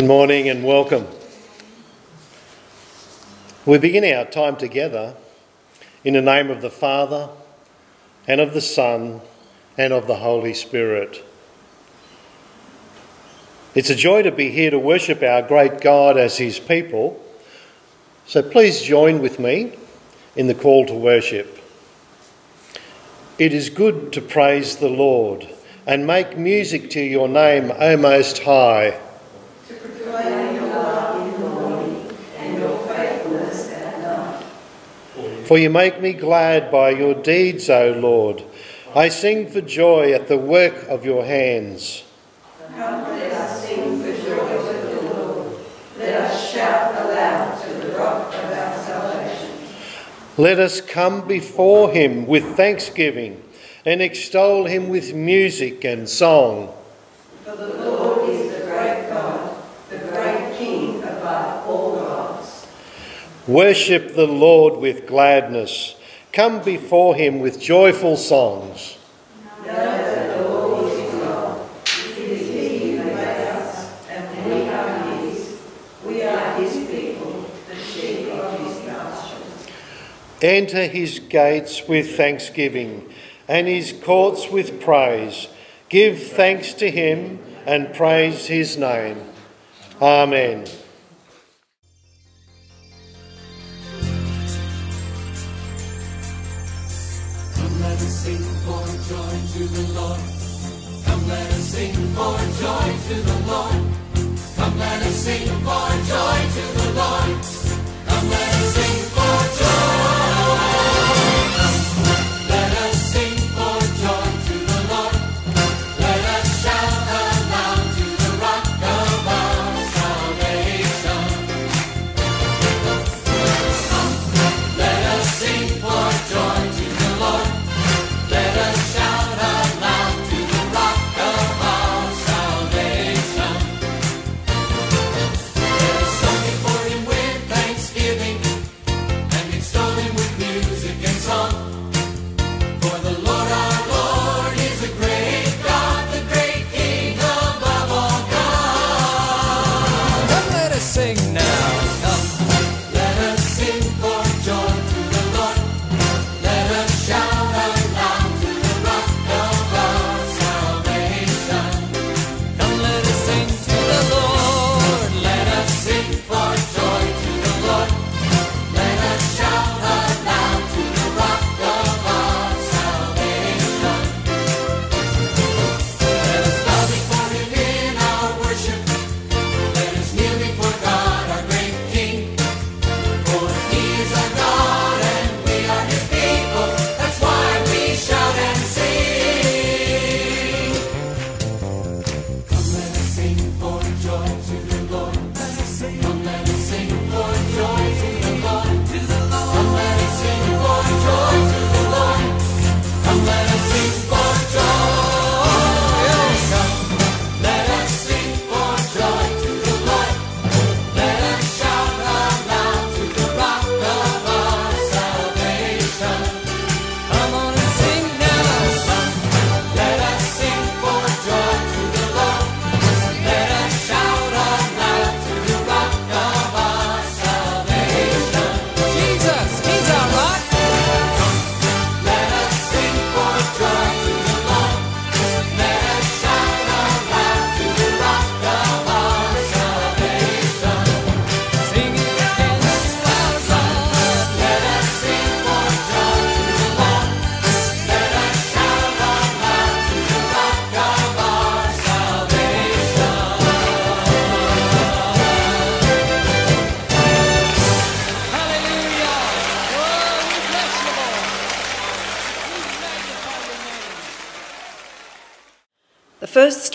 Good morning and welcome. We begin our time together in the name of the Father and of the Son and of the Holy Spirit. It's a joy to be here to worship our great God as His people. So please join with me in the call to worship. It is good to praise the Lord and make music to your name, O Most High. For you make me glad by your deeds, O Lord. I sing for joy at the work of your hands. Come, let us sing for joy to the Lord. Let us shout aloud to the rock of our salvation. Let us come before him with thanksgiving and extol him with music and song. For the Lord is the great God, the great King above all gods. Worship the Lord with gladness. Come before him with joyful songs. Enter his gates with thanksgiving and his courts with praise. Give thanks to him and praise his name. Amen. For joy to the Lord. Come let us sing for joy to the Lord. Come let us sing for joy.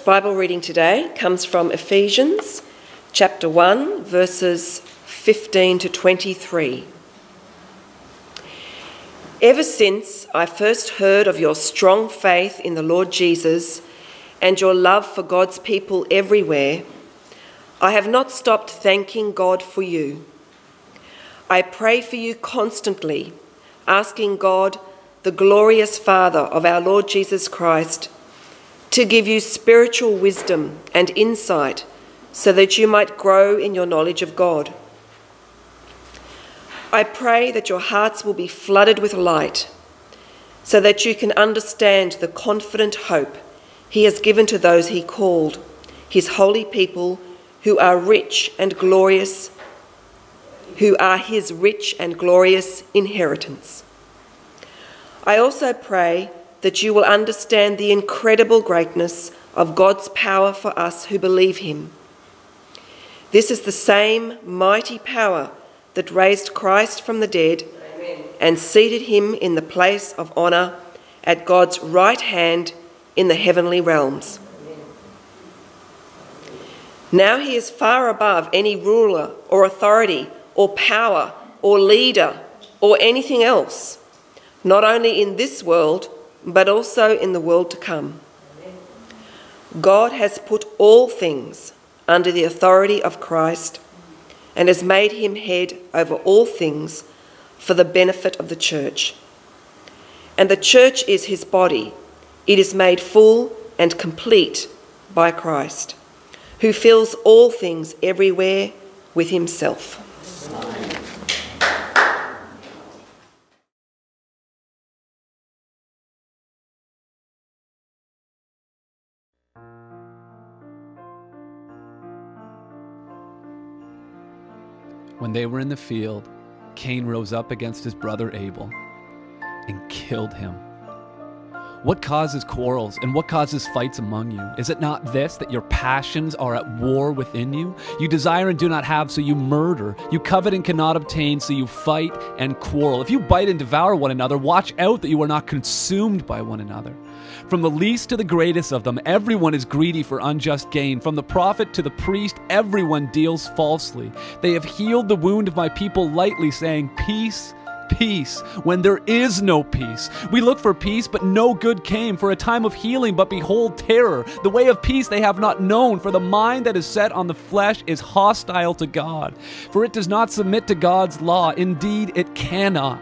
Bible reading today comes from Ephesians chapter 1, verses 15 to 23. Ever since I first heard of your strong faith in the Lord Jesus and your love for God's people everywhere, I have not stopped thanking God for you. I pray for you constantly, asking God, the glorious Father of our Lord Jesus Christ, to give you spiritual wisdom and insight so that you might grow in your knowledge of God. I pray that your hearts will be flooded with light, so that you can understand the confident hope he has given to those he called, his holy people who are rich and glorious, who are his rich and glorious inheritance. I also pray that you will understand the incredible greatness of God's power for us who believe him. This is the same mighty power that raised Christ from the dead and seated him in the place of honour at God's right hand in the heavenly realms. Now he is far above any ruler or authority or power or leader or anything else, not only in this world, but also in the world to come. God has put all things under the authority of Christ and has made him head over all things for the benefit of the church. And the church is his body. It is made full and complete by Christ, who fills all things everywhere with himself. When they were in the field, Cain rose up against his brother Abel and killed him. What causes quarrels and what causes fights among you? Is it not this, that your passions are at war within you? You desire and do not have, so you murder. You covet and cannot obtain, so you fight and quarrel. If you bite and devour one another, watch out that you are not consumed by one another. From the least to the greatest of them, everyone is greedy for unjust gain. From the prophet to the priest, everyone deals falsely. They have healed the wound of my people lightly, saying, Peace peace when there is no peace. We look for peace, but no good came, for a time of healing, but behold, terror. The way of peace they have not known, for the mind that is set on the flesh is hostile to God. For it does not submit to God's law. Indeed, it cannot.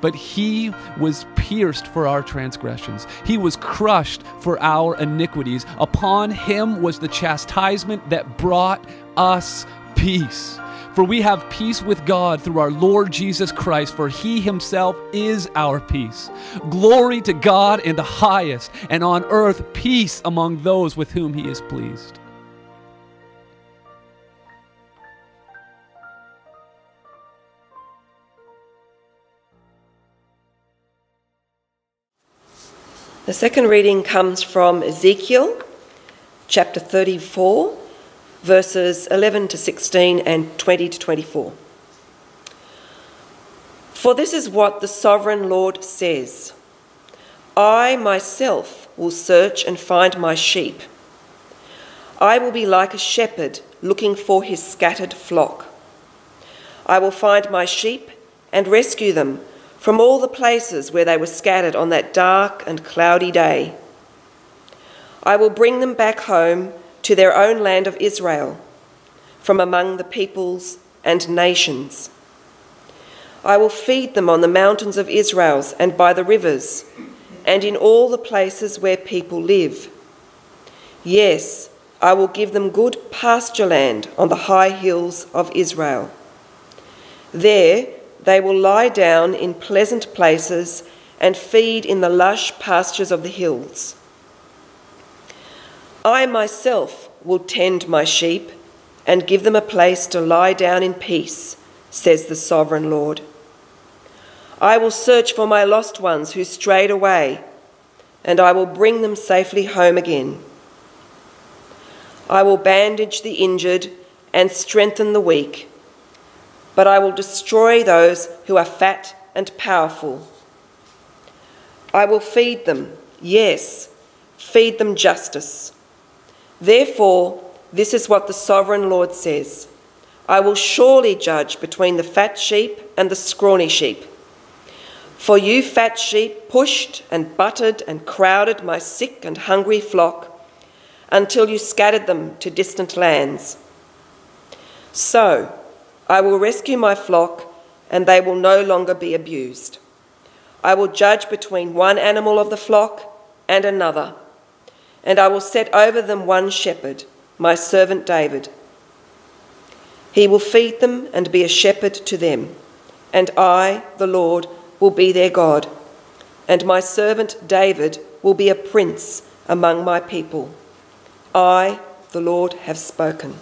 But he was pierced for our transgressions. He was crushed for our iniquities. Upon him was the chastisement that brought us peace. For we have peace with God through our Lord Jesus Christ, for he himself is our peace. Glory to God in the highest, and on earth peace among those with whom he is pleased. The second reading comes from Ezekiel chapter 34, verses 11 to 16 and 20 to 24. For this is what the sovereign Lord says I myself will search and find my sheep. I will be like a shepherd looking for his scattered flock. I will find my sheep and rescue them from all the places where they were scattered on that dark and cloudy day. I will bring them back home to their own land of Israel, from among the peoples and nations. I will feed them on the mountains of Israel and by the rivers, and in all the places where people live. Yes, I will give them good pasture land on the high hills of Israel. There they will lie down in pleasant places and feed in the lush pastures of the hills. I myself will tend my sheep and give them a place to lie down in peace, says the sovereign Lord. I will search for my lost ones who strayed away, and I will bring them safely home again. I will bandage the injured and strengthen the weak, but I will destroy those who are fat and powerful. I will feed them, yes, feed them justice. Therefore, this is what the sovereign Lord says I will surely judge between the fat sheep and the scrawny sheep. For you fat sheep pushed and butted and crowded my sick and hungry flock until you scattered them to distant lands. So I will rescue my flock, and they will no longer be abused. I will judge between one animal of the flock and another, and I will set over them one shepherd, my servant David. He will feed them and be a shepherd to them, and I, the Lord, will be their God, and my servant David will be a prince among my people. I, the Lord, have spoken.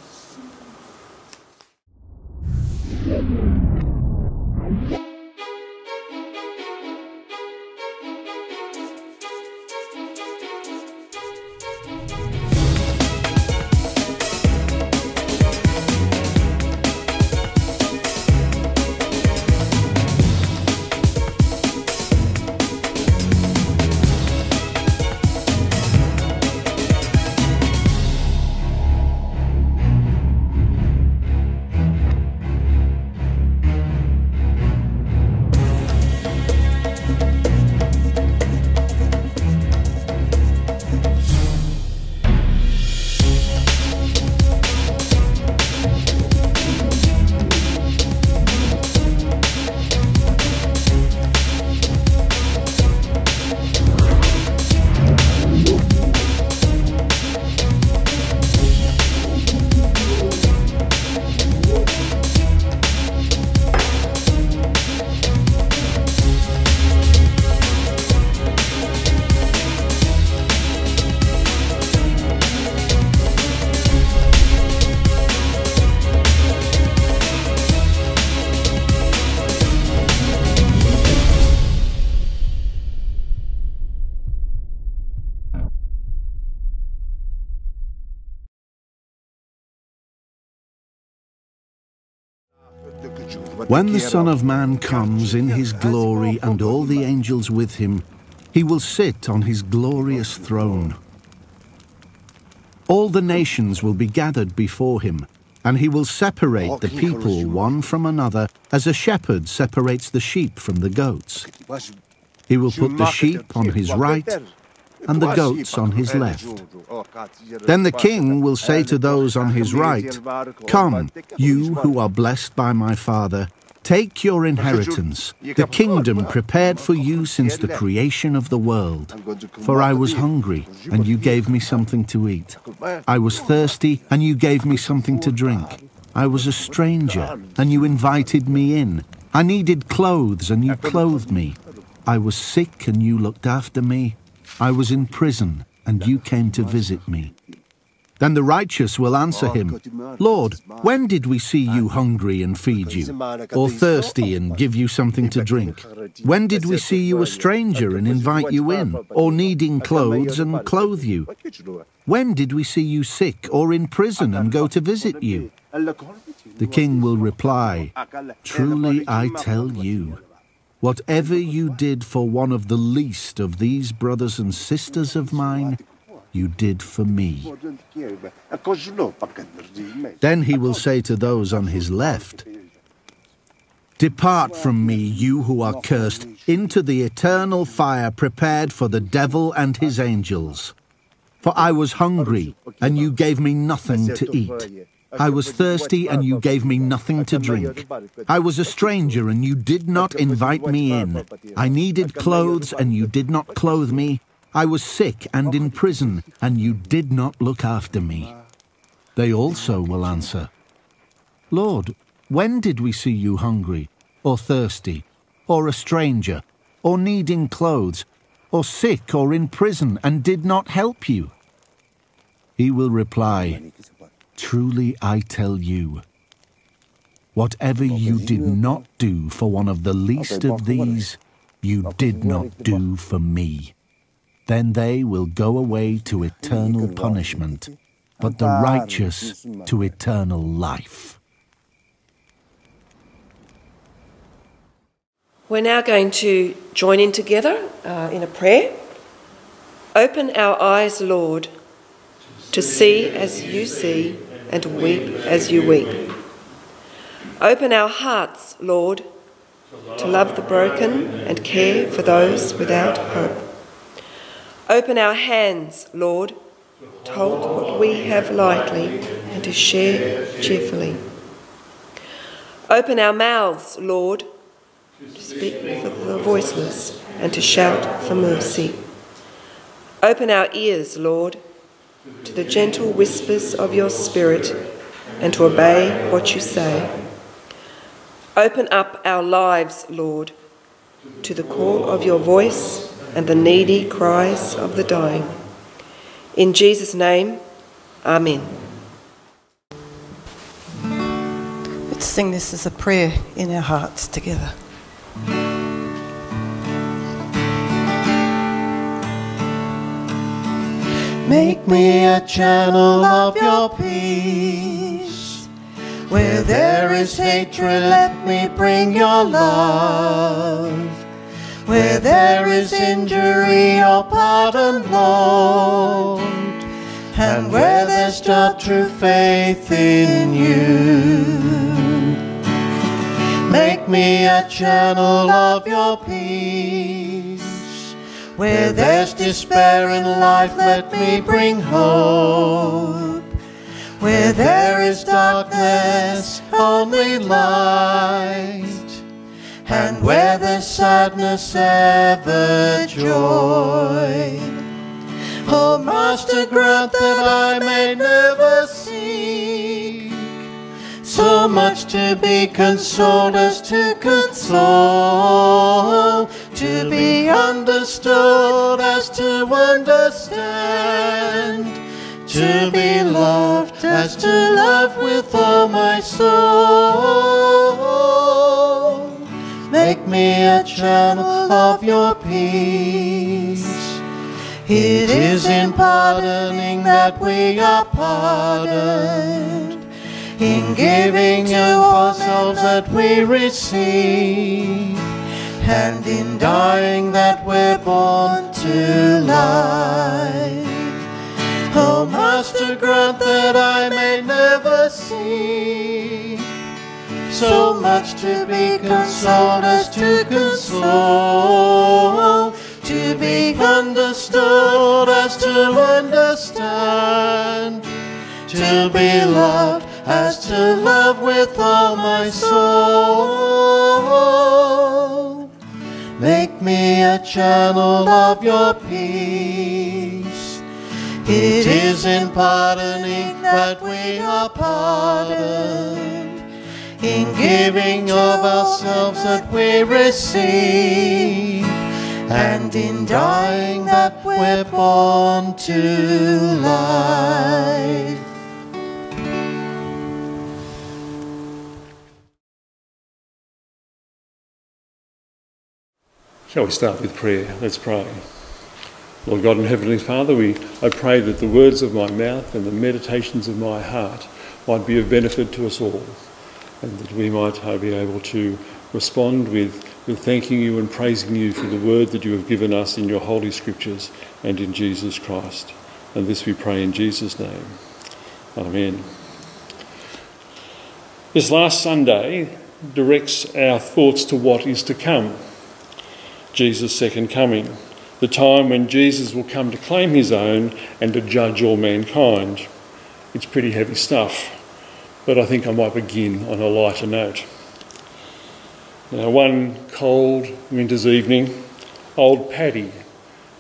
When the Son of Man comes in his glory and all the angels with him, he will sit on his glorious throne. All the nations will be gathered before him, and he will separate the people one from another as a shepherd separates the sheep from the goats. He will put the sheep on his right and the goats on his left. Then the king will say to those on his right, Come, you who are blessed by my Father, take your inheritance, the kingdom prepared for you since the creation of the world. For I was hungry, and you gave me something to eat. I was thirsty, and you gave me something to drink. I was a stranger, and you invited me in. I needed clothes, and you clothed me. I was sick, and you looked after me. I was in prison, and you came to visit me. Then the righteous will answer him, Lord, when did we see you hungry and feed you, or thirsty and give you something to drink? When did we see you a stranger and invite you in, or needing clothes and clothe you? When did we see you sick or in prison and go to visit you? The king will reply, Truly I tell you, whatever you did for one of the least of these brothers and sisters of mine, you did for me. Then he will say to those on his left, Depart from me, you who are cursed, into the eternal fire prepared for the devil and his angels. For I was hungry, and you gave me nothing to eat. I was thirsty, and you gave me nothing to drink. I was a stranger, and you did not invite me in. I needed clothes, and you did not clothe me. I was sick and in prison, and you did not look after me. They also will answer, Lord, when did we see you hungry, or thirsty, or a stranger, or needing clothes, or sick or in prison, and did not help you? He will reply, Truly I tell you, whatever you did not do for one of the least of these, you did not do for me. Then they will go away to eternal punishment, but the righteous to eternal life. We're now going to join in together uh, in a prayer. Open our eyes, Lord, to see as you see and weep as you weep. Open our hearts, Lord, to love the broken and care for those without hope. Open our hands, Lord, to hold what we have lightly and to share cheerfully. Open our mouths, Lord, to speak for the voiceless and to shout for mercy. Open our ears, Lord, to the gentle whispers of your Spirit and to obey what you say. Open up our lives, Lord, to the call of your voice and the needy cries of the dying. In Jesus' name, Amen. Let's sing this as a prayer in our hearts together. Make me a channel of your peace. Where there is hatred, let me bring your love. Where there is injury, your pardon, Lord. And where there's doubt, true faith in you. Make me a channel of your peace. Where there's despair in life, let me bring hope. Where there is darkness, only light. And where there's sadness, ever joy. Oh, Master, grant that I may never seek so much to be consoled as to console, to be understood as to understand, to be loved as to love with all my soul. Make me a channel of your peace. It is in pardoning that we are pardoned, in giving to ourselves that we receive, and in dying that we're born to life. Oh, Master, grant that I may never see so much to be consoled as to console, to be understood as to understand, to be loved as to love with all my soul. Make me a channel of your peace. It is in pardoning that we are pardoned, in giving of ourselves that we receive, and in dying that we're born to life. Shall we start with prayer? Let's pray. Lord God and Heavenly Father, we, I pray that the words of my mouth and the meditations of my heart might be of benefit to us all, and that we might uh, be able to respond with, with thanking you and praising you for the word that you have given us in your holy scriptures and in Jesus Christ. And this we pray in Jesus' name. Amen. This last Sunday directs our thoughts to what is to come. Jesus' second coming, the time when Jesus will come to claim his own and to judge all mankind. It's pretty heavy stuff, but I think I might begin on a lighter note. Now, one cold winter's evening, old Paddy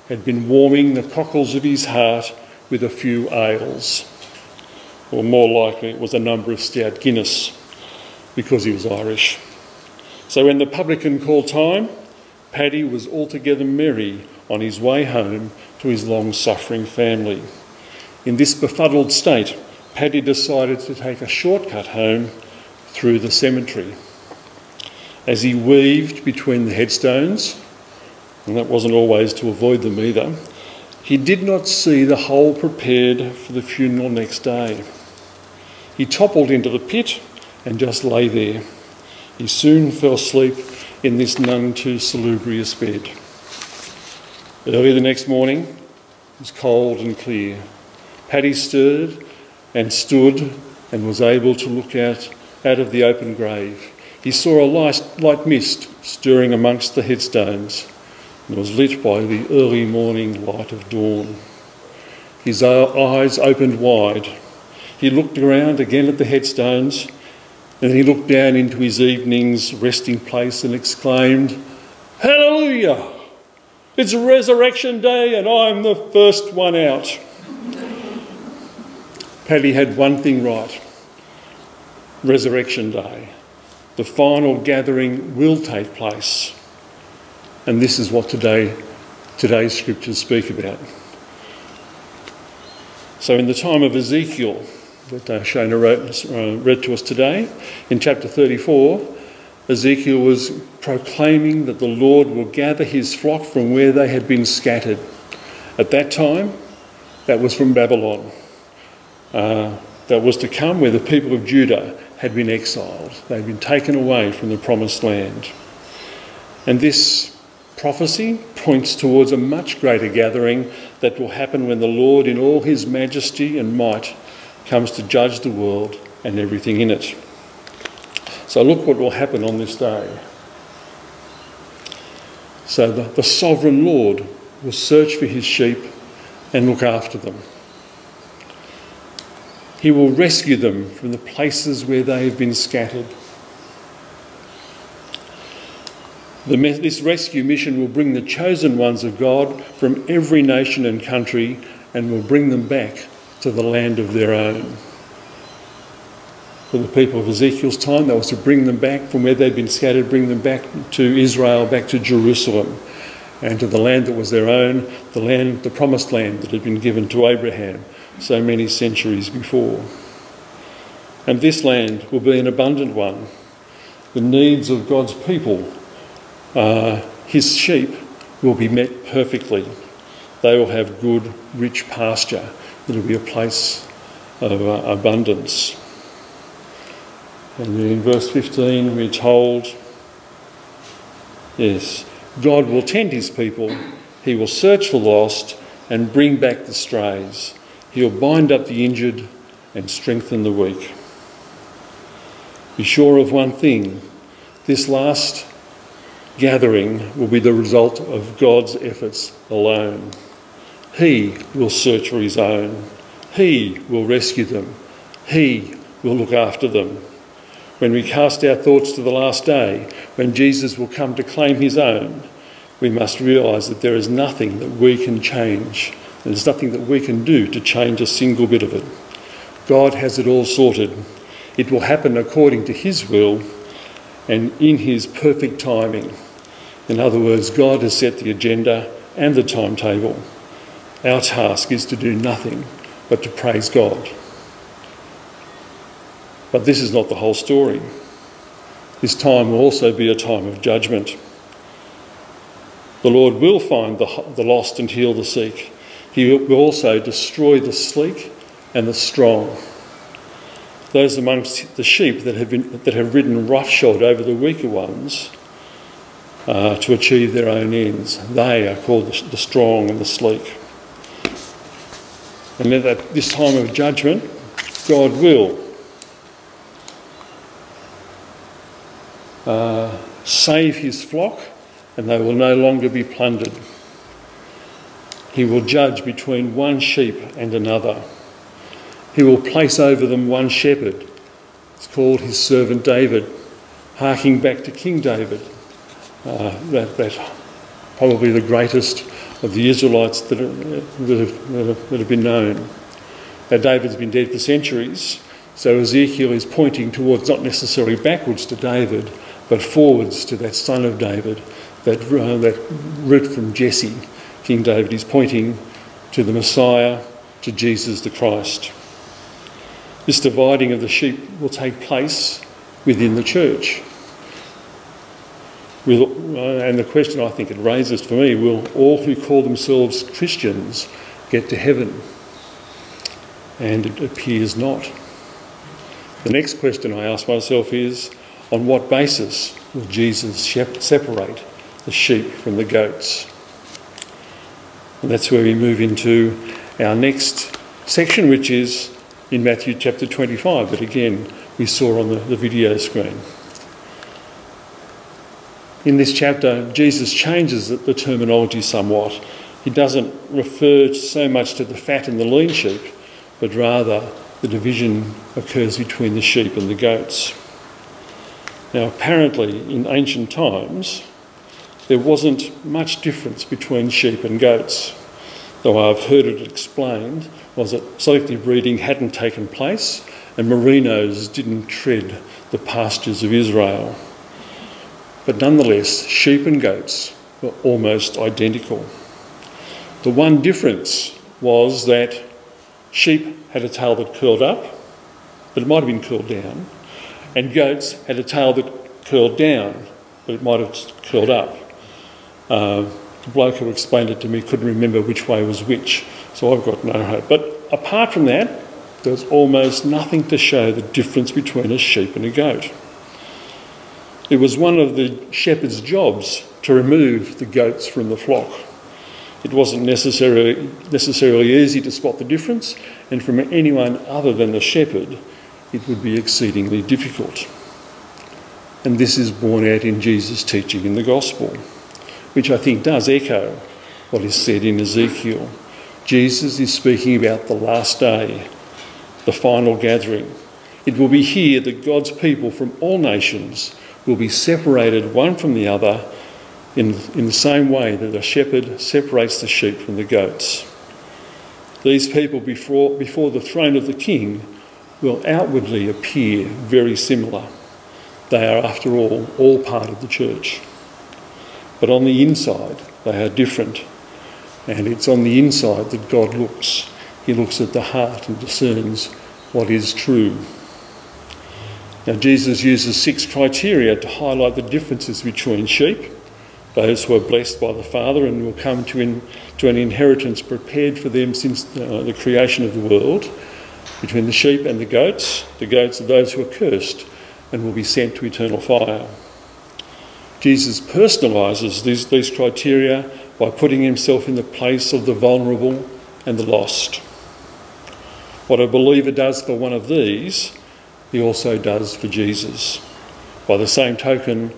had been warming the cockles of his heart with a few ales, or more likely it was a number of stout Guinness, because he was Irish. So when the publican called time, Paddy was altogether merry on his way home to his long suffering family. In this befuddled state, Paddy decided to take a shortcut home through the cemetery. As he weaved between the headstones, and that wasn't always to avoid them either, he did not see the hole prepared for the funeral next day. He toppled into the pit and just lay there. He soon fell asleep in this none too salubrious bed. Early the next morning, it was cold and clear. Paddy stirred and stood and was able to look out, out of the open grave. He saw a light, light mist stirring amongst the headstones and was lit by the early morning light of dawn. His eyes opened wide. He looked around again at the headstones and he looked down into his evening's resting place and exclaimed, Hallelujah! It's resurrection day and I'm the first one out. Paddy had one thing right Resurrection Day. The final gathering will take place. And this is what today, today's scriptures speak about. So, in the time of Ezekiel, that uh, Shona wrote, uh, read to us today, in chapter 34, Ezekiel was proclaiming that the Lord will gather his flock from where they had been scattered. At that time, that was from Babylon. Uh, that was to come where the people of Judah had been exiled. They'd been taken away from the promised land. And this prophecy points towards a much greater gathering that will happen when the Lord, in all his majesty and might, comes to judge the world and everything in it. So, look what will happen on this day. So, the, the sovereign Lord will search for his sheep and look after them. He will rescue them from the places where they have been scattered. The, this rescue mission will bring the chosen ones of God from every nation and country and will bring them back to the land of their own. For the people of Ezekiel's time, that was to bring them back from where they'd been scattered, bring them back to Israel, back to Jerusalem, and to the land that was their own, the land, the promised land that had been given to Abraham so many centuries before. And this land will be an abundant one. The needs of God's people, uh, his sheep, will be met perfectly. They will have good, rich pasture. It'll be a place of uh, abundance. And in verse 15, we're told, yes, God will tend his people, he will search for the lost and bring back the strays. He'll bind up the injured and strengthen the weak. Be sure of one thing this last gathering will be the result of God's efforts alone. He will search for his own, He will rescue them, He will look after them. When we cast our thoughts to the last day, when Jesus will come to claim his own, we must realise that there is nothing that we can change there's nothing that we can do to change a single bit of it. God has it all sorted. It will happen according to His will and in His perfect timing. In other words, God has set the agenda and the timetable. Our task is to do nothing but to praise God. But this is not the whole story. This time will also be a time of judgment. The Lord will find the, the lost and heal the sick. He will also destroy the sleek and the strong. Those amongst the sheep that have, been, that have ridden roughshod over the weaker ones uh, to achieve their own ends, they are called the, the strong and the sleek. And at this time of judgment, God will uh, save his flock and they will no longer be plundered. He will judge between one sheep and another. He will place over them one shepherd. It's called his servant David, harking back to King David, uh, that, that probably the greatest of the Israelites that, that, have, that have been known. Now, David's been dead for centuries, so Ezekiel is pointing towards not necessarily backwards to David, but forwards to that son of David, that, uh, that root from Jesse King David is pointing to the Messiah, to Jesus the Christ. This dividing of the sheep will take place within the church. Uh, and the question I think it raises for me will all who call themselves Christians get to heaven? And it appears not. The next question I ask myself is on what basis will Jesus separate the sheep from the goats? And that's where we move into our next section, which is in Matthew chapter 25, that again we saw on the, the video screen. In this chapter, Jesus changes the, terminology somewhat. He doesn't refer so much to the fat and the lean sheep, but rather the division occurs between the sheep and the goats. Now, apparently, in ancient times, there wasn't much difference between sheep and goats. though I've heard it explained, was that selective breeding hadn't taken place and merinos didn't tread the pastures of Israel. But nonetheless, sheep and goats were almost identical. The one difference was that sheep had a tail that curled up, but it might have been curled down, and goats had a tail that curled down, but it might have curled up. Uh, the bloke who explained it to me couldn't remember which way was which, so I've got no hope. But apart from that, there's almost nothing to show the difference between a sheep and a goat. It was one of the shepherd's jobs to remove the goats from the flock. It wasn't necessarily, necessarily easy to spot the difference, and from anyone other than the shepherd, it would be exceedingly difficult. And this is borne out in Jesus' teaching in the Gospel, which I think does echo what is said in Ezekiel. Jesus is speaking about the last day, the final gathering. It will be here that God's people from all nations will be separated one from the other in, in the same way that a shepherd separates the sheep from the goats. These people before, before the throne of the king will outwardly appear very similar. They are, after all, all part of the church. But on the inside, they are different. And it's on the inside that God looks. He looks at the heart and discerns what is true. Now, Jesus uses six criteria to highlight the differences between sheep, those who are blessed by the Father and will come to, in, to an inheritance prepared for them since uh, the creation of the world, between the sheep and the goats. The goats are those who are cursed and will be sent to eternal fire. Jesus personalises these, these criteria by putting himself in the place of the vulnerable and the lost. What a believer does for one of these, he also does for Jesus. By the same token,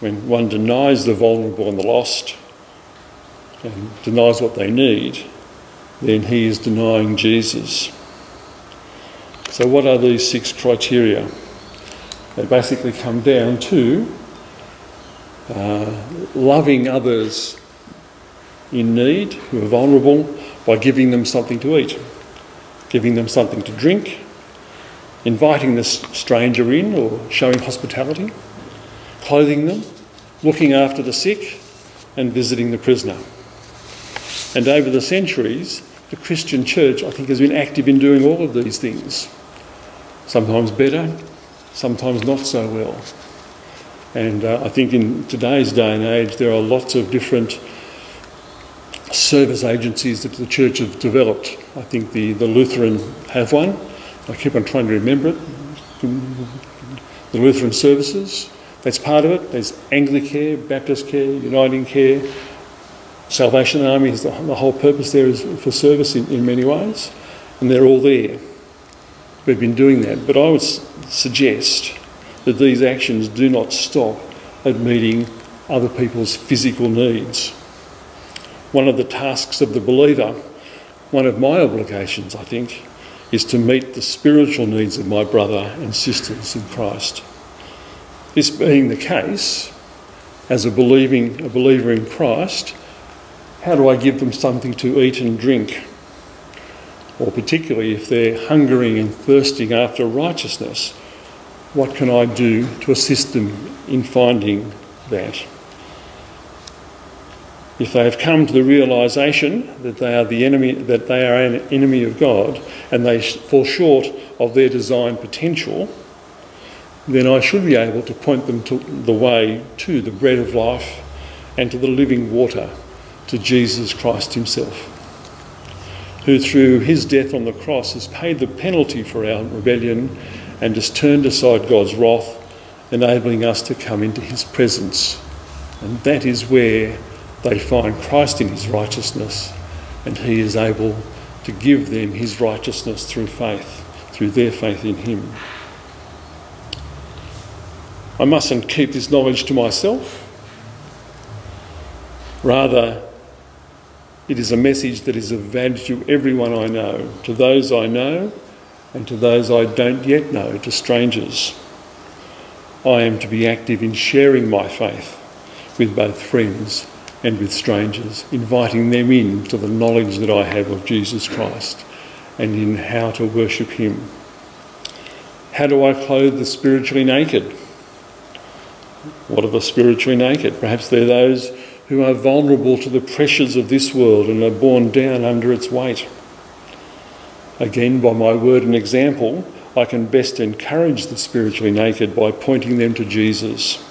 when one denies the vulnerable and the lost and denies what they need, then he is denying Jesus. So, what are these six criteria? They basically come down to uh, loving others in need who are vulnerable by giving them something to eat, giving them something to drink, inviting the stranger in or showing hospitality, clothing them, looking after the sick, and visiting the prisoner. And over the centuries, the Christian church, I think, has been active in doing all of these things. Sometimes better, sometimes not so well. And uh, I think in today's day and age, there are lots of different service agencies that the church have developed. I think the, the Lutheran have one. I keep on trying to remember it. The Lutheran services, that's part of it. There's Anglicare, Baptist Care, Uniting Care. Salvation Army the, the whole purpose there is for service in, in many ways, and they're all there. We've been doing that, but I would suggest that these actions do not stop at meeting other people's physical needs. One of the tasks of the believer, one of my obligations, I think, is to meet the spiritual needs of my brother and sisters in Christ. This being the case, as a believing a believer in Christ, how do I give them something to eat and drink? Or particularly if they're hungering and thirsting after righteousness, what can I do to assist them in finding that? If they have come to the realization that they are the enemy, that they are an enemy of God, and they fall short of their design potential, then I should be able to point them to the way to the bread of life and to the living water, to Jesus Christ Himself, who through His death on the cross has paid the penalty for our rebellion and has turned aside God's wrath, enabling us to come into His presence. And that is where they find Christ in His righteousness, and He is able to give them His righteousness through faith, through their faith in Him. I mustn't keep this knowledge to myself. Rather, it is a message that is of value to everyone I know, to those I know, and to those I don't yet know, to strangers. I am to be active in sharing my faith with both friends and with strangers, inviting them in to the knowledge that I have of Jesus Christ and in how to worship Him. How do I clothe the spiritually naked? What are the spiritually naked? Perhaps they're those who are vulnerable to the pressures of this world and are borne down under its weight. Again, by my word and example, I can best encourage the spiritually naked by pointing them to Jesus.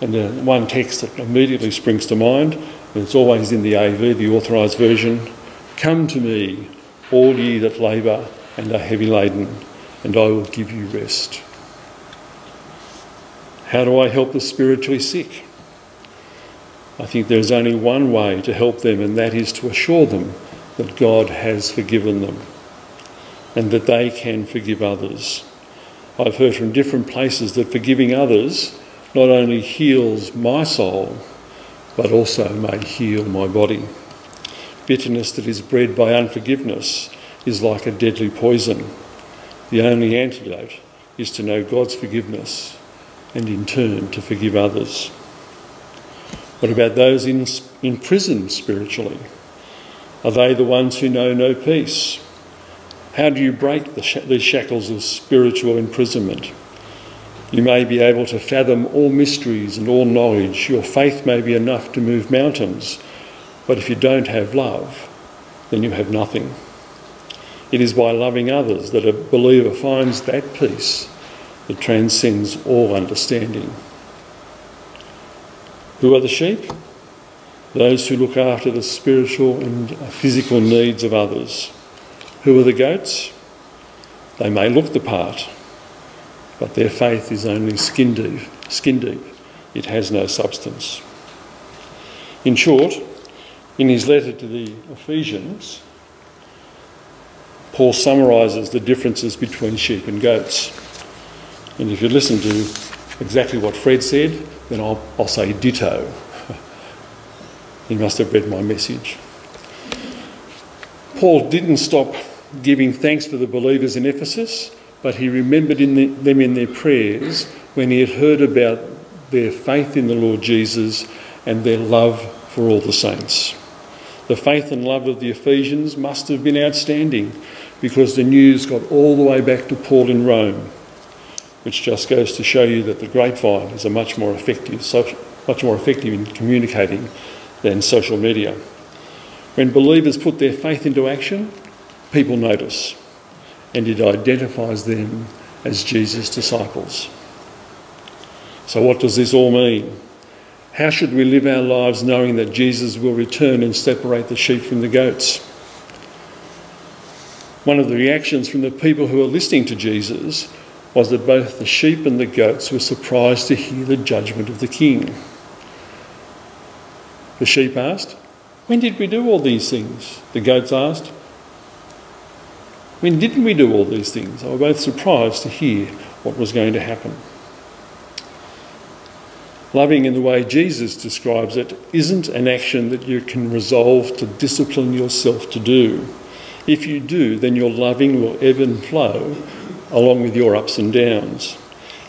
And uh, one text that immediately springs to mind, and it's always in the AV, the authorised version Come to me, all ye that labour and are heavy laden, and I will give you rest. How do I help the spiritually sick? I think there's only one way to help them, and that is to assure them that God has forgiven them and that they can forgive others. I've heard from different places that forgiving others not only heals my soul, but also may heal my body. Bitterness that is bred by unforgiveness is like a deadly poison. The only antidote is to know God's forgiveness and in turn to forgive others. What about those in, prison spiritually? Are they the ones who know no peace? How do you break the sh- these shackles of spiritual imprisonment? You may be able to fathom all mysteries and all knowledge. Your faith may be enough to move mountains, but if you don't have love, then you have nothing. It is by loving others that a believer finds that peace that transcends all understanding. Who are the sheep? Those who look after the spiritual and physical needs of others. Who are the goats? They may look the part, but their faith is only skin deep. Skin deep. It has no substance. In short, in his letter to the Ephesians, Paul summarises the differences between sheep and goats. And if you listen to exactly what Fred said, then I'll, I'll say ditto. he must have read my message. Paul didn't stop giving thanks for the believers in Ephesus, but he remembered in the, them in their prayers when he had heard about their faith in the Lord Jesus and their love for all the saints. The faith and love of the Ephesians must have been outstanding because the news got all the way back to Paul in Rome, which just goes to show you that the grapevine is a much more effective, much more effective in communicating than social media. When believers put their faith into action, people notice, and it identifies them as Jesus' disciples. So, what does this all mean? How should we live our lives knowing that Jesus will return and separate the sheep from the goats? One of the reactions from the people who were listening to Jesus was that both the sheep and the goats were surprised to hear the judgment of the king. The sheep asked, When did we do all these things? The goats asked, When didn't we do all these things? They were both surprised to hear what was going to happen. Loving in the way Jesus describes it isn't an action that you can resolve to discipline yourself to do. If you do, then your loving will ebb and flow along with your ups and downs.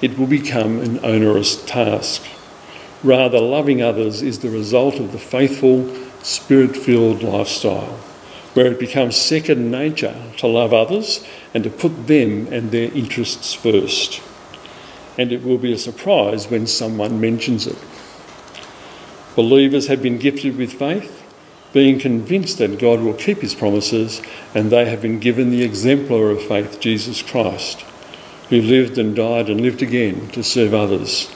It will become an onerous task. Rather, loving others is the result of the faithful, spirit filled lifestyle, where it becomes second nature to love others and to put them and their interests first and it will be a surprise when someone mentions it. Believers have been gifted with faith, being convinced that God will keep his promises, and they have been given the exemplar of faith, Jesus Christ, who lived and died and lived again to serve others.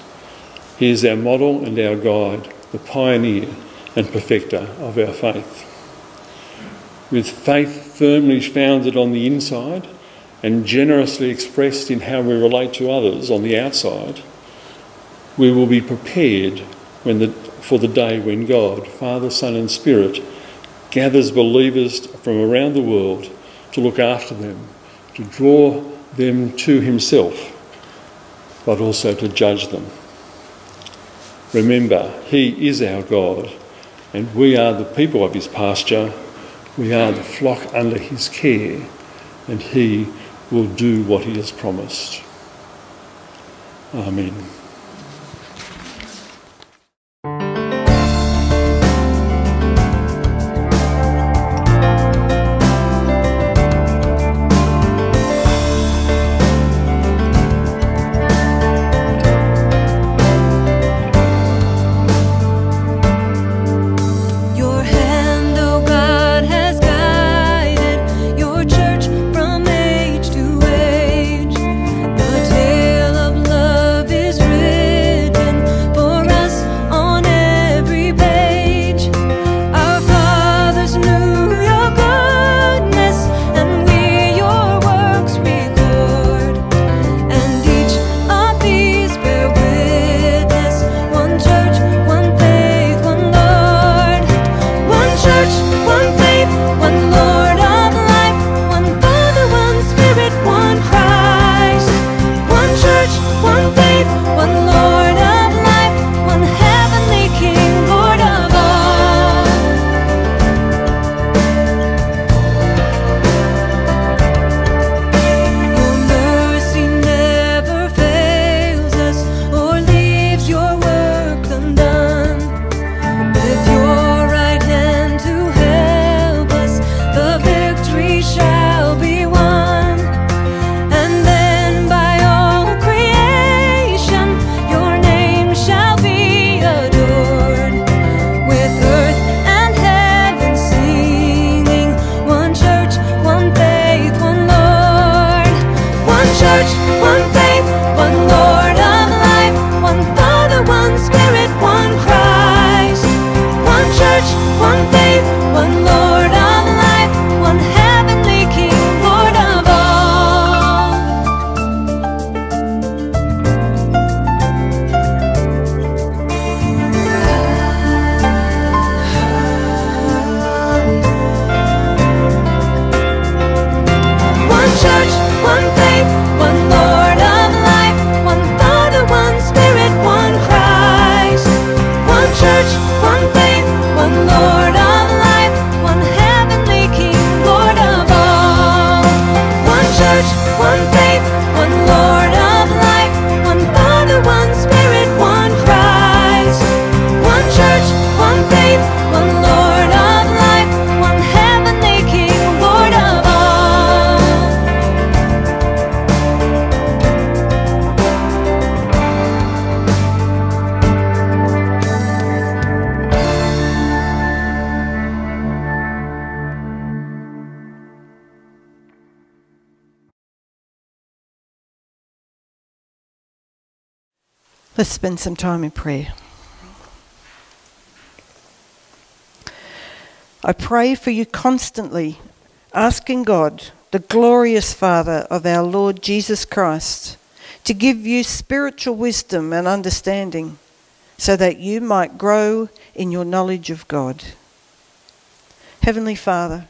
He is our model and our guide, the pioneer and perfecter of our faith. With faith firmly founded on the inside, and generously expressed in how we relate to others on the outside, we will be prepared when the, for the day when God, Father, Son, and Spirit gathers believers from around the world to look after them, to draw them to Himself, but also to judge them. Remember, He is our God, and we are the people of His pasture. We are the flock under His care, and He will do what he has promised. Amen. Spend some time in prayer. I pray for you constantly, asking God, the glorious Father of our Lord Jesus Christ, to give you spiritual wisdom and understanding so that you might grow in your knowledge of God. Heavenly Father,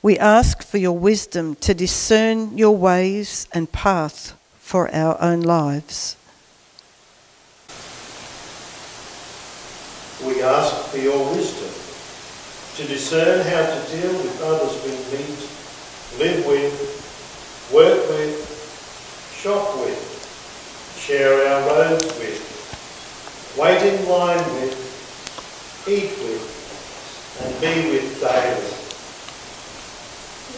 we ask for your wisdom to discern your ways and path for our own lives. We ask for your wisdom to discern how to deal with others we meet, live with, work with, shop with, share our roads with, wait in line with, eat with, and be with daily.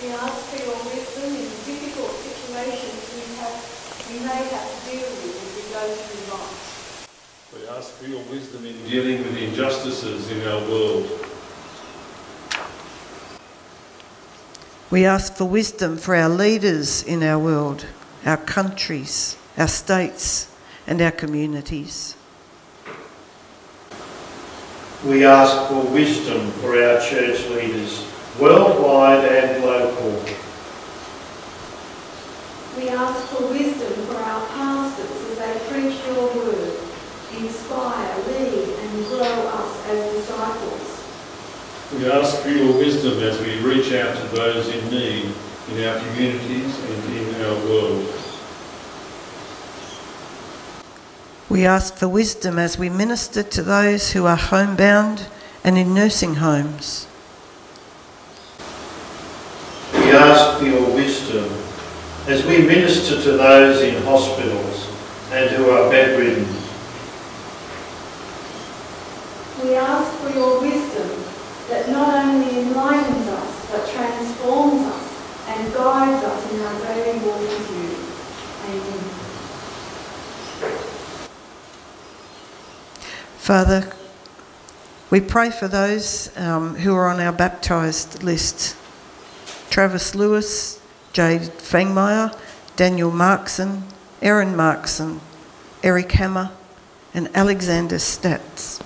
We ask for your wisdom in difficult situations we, have, we may have to deal with as we go through life. We ask for your wisdom in dealing with injustices in our world. We ask for wisdom for our leaders in our world, our countries, our states, and our communities. We ask for wisdom for our church leaders, worldwide and local. We ask for wisdom for our pastors as they preach your word, inspire, lead, and grow us as disciples. We ask for your wisdom as we reach out to those in need in our communities and in our world. We ask for wisdom as we minister to those who are homebound and in nursing homes. We ask for your wisdom as we minister to those in hospitals and who are bedridden. We ask for your wisdom that not only enlightens us but transforms us and guides us in our daily walk with you. Amen. Father, we pray for those um, who are on our baptised list Travis Lewis, Jade Fangmeyer, Daniel Markson, Erin Markson, Eric Hammer, and Alexander Stats.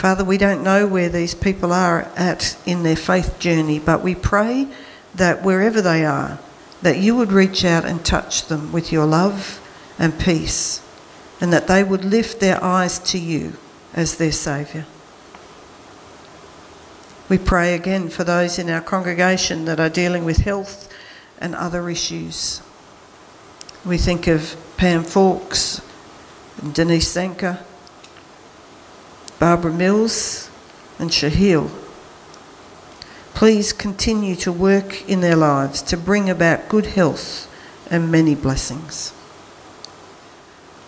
Father, we don't know where these people are at in their faith journey, but we pray that wherever they are, that you would reach out and touch them with your love and peace, and that they would lift their eyes to you as their Saviour. We pray again for those in our congregation that are dealing with health and other issues. We think of Pam Fawkes, and Denise Zanker, Barbara Mills, and Shahil. Please continue to work in their lives to bring about good health and many blessings.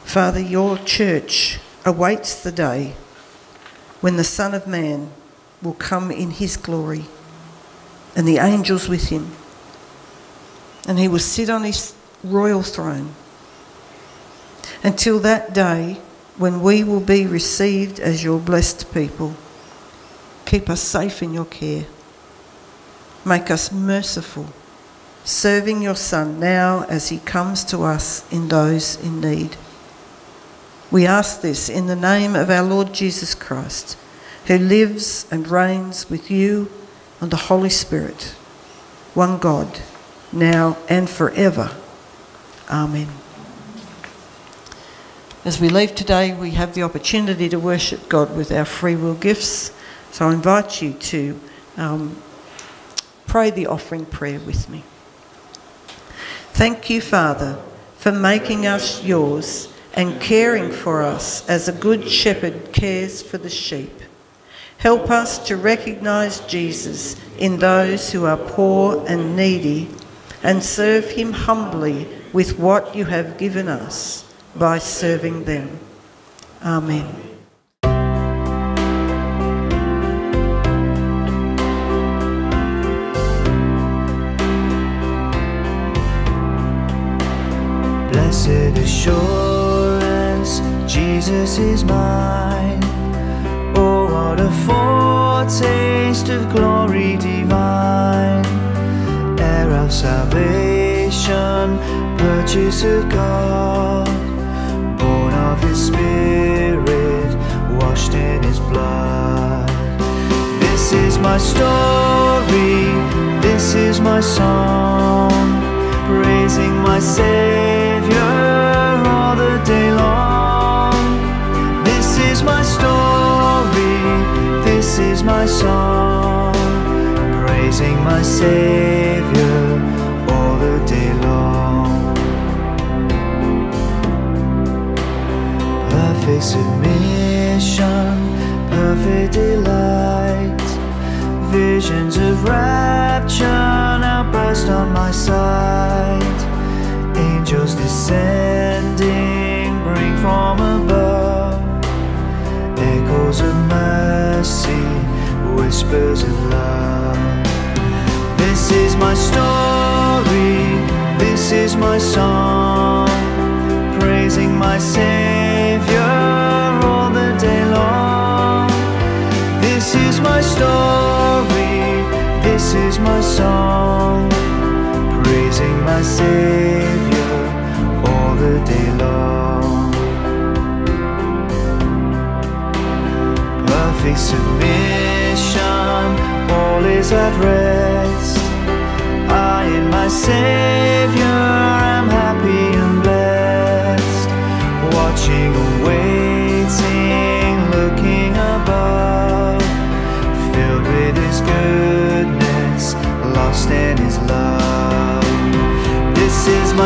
Father, your church awaits the day when the Son of Man will come in his glory and the angels with him, and he will sit on his royal throne. Until that day when we will be received as your blessed people, keep us safe in your care. Make us merciful, serving your Son now as he comes to us in those in need. We ask this in the name of our Lord Jesus Christ, who lives and reigns with you and the Holy Spirit, one God, now and forever. Amen. As we leave today, we have the opportunity to worship God with our free will gifts. So I invite you to um, pray the offering prayer with me. Thank you, Father, for making us yours and caring for us as a good shepherd cares for the sheep. Help us to recognise Jesus in those who are poor and needy and serve him humbly with what you have given us by serving them. Amen. Blessed assurance, Jesus is mine. Oh, what a foretaste of glory divine, heir of salvation, purchase of God, Spirit, washed in His blood. This is my story, this is my song, praising my Savior all the day long. This is my story, this is my song, praising my Savior all the day long. Submission, perfect delight. Visions of rapture now burst on my sight. Angels descending bring from above echoes of mercy, whispers of love. This is my story, this is my song, praising my Savior story, this is my song, praising my Savior all the day long. Perfect submission, all is at rest. I in my Savior am happy and blessed, watching and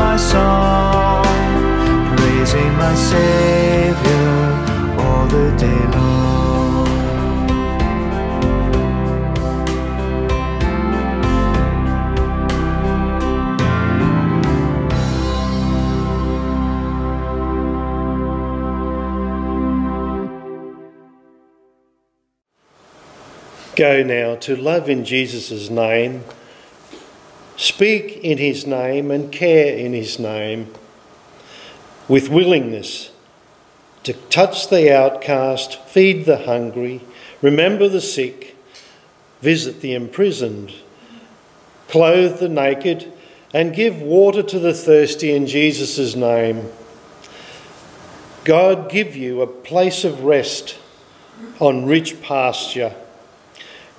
my song, praising my Savior all the day long. Go now to love in Jesus' name, speak in his name, and care in his name with willingness to touch the outcast, feed the hungry, remember the sick, visit the imprisoned, clothe the naked, and give water to the thirsty in Jesus' name. God give you a place of rest on rich pasture.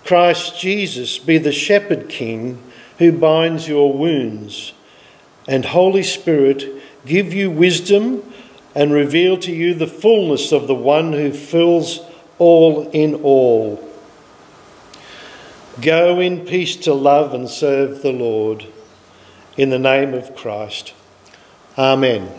Christ Jesus be the shepherd king who binds your wounds, and Holy Spirit give you wisdom and reveal to you the fullness of the one who fills all in all. Go in peace to love and serve the Lord. In the name of Christ. Amen.